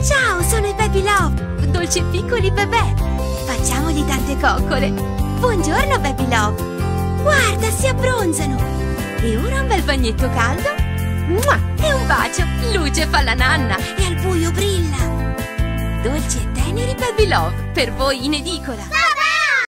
Ciao, sono i Baby Love, dolci e piccoli bebè. Facciamogli tante coccole. Buongiorno, Baby Love. Guarda, si abbronzano. E ora un bel bagnetto caldo. Mua! E un bacio. Luce fa la nanna e al buio brilla. Dolci e teneri Baby Love, per voi in edicola. Ciao,